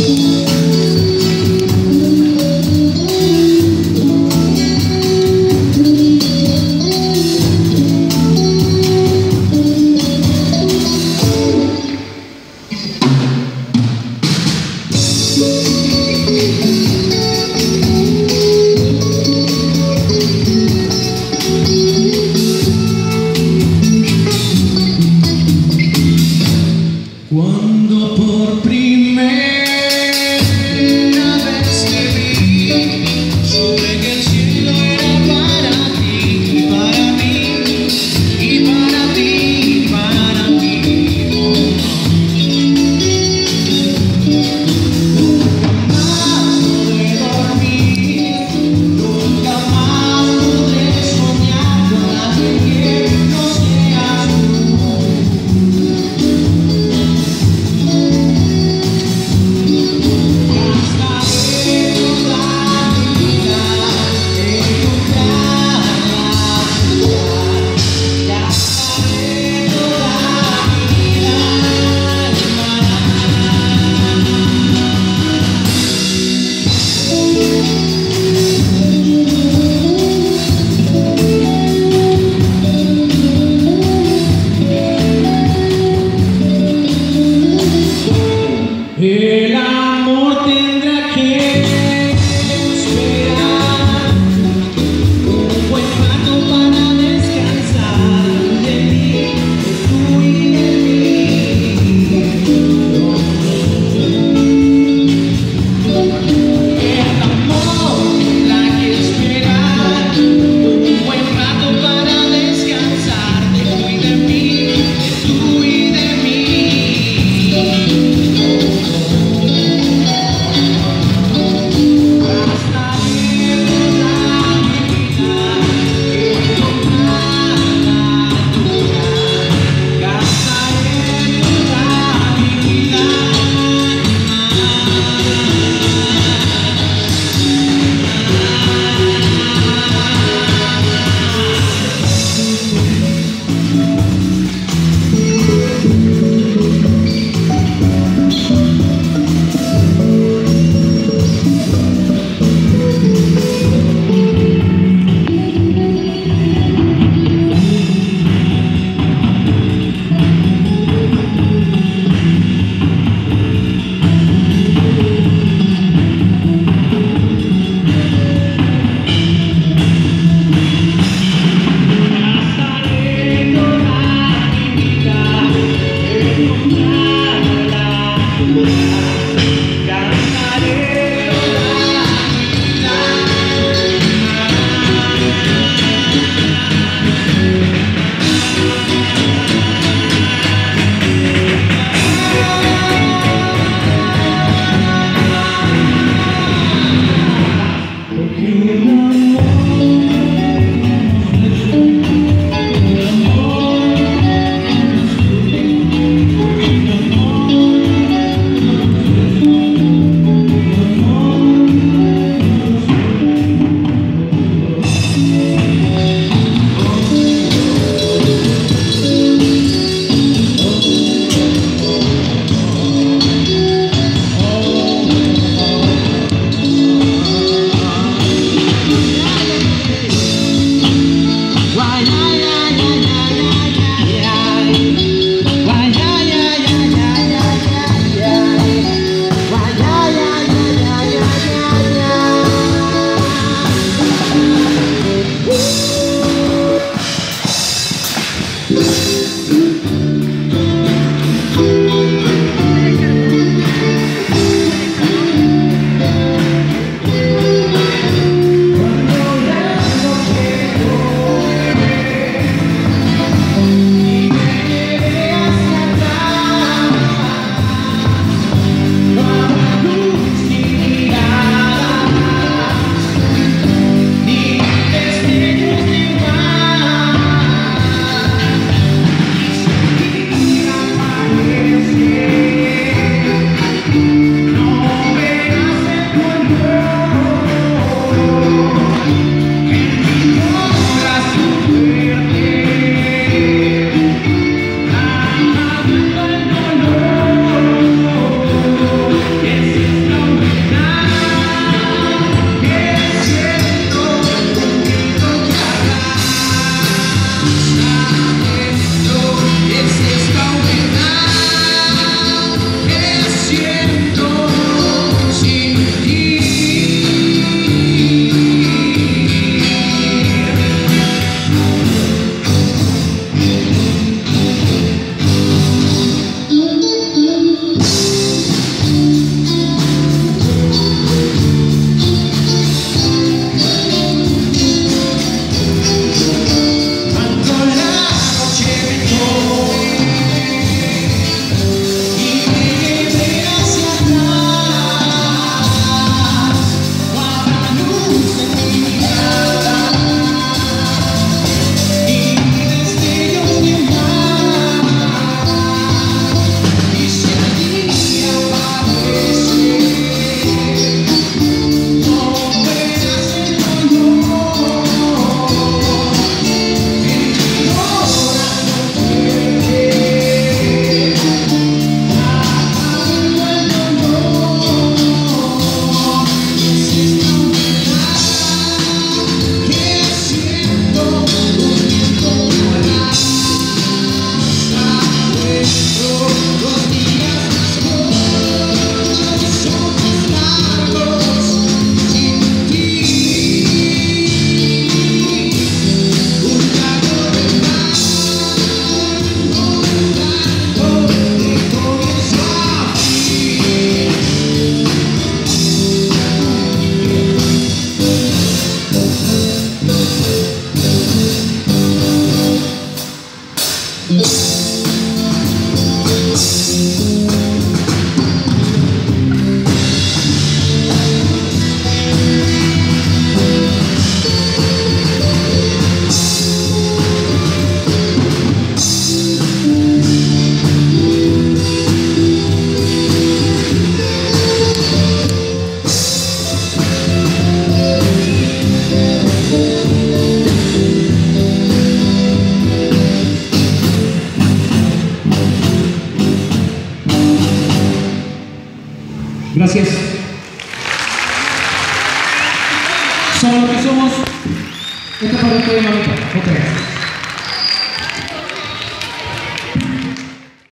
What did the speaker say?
Música El amor tendrá que Gracias. Somos lo que somos. Esta para ustedes, mamita. Otra vez.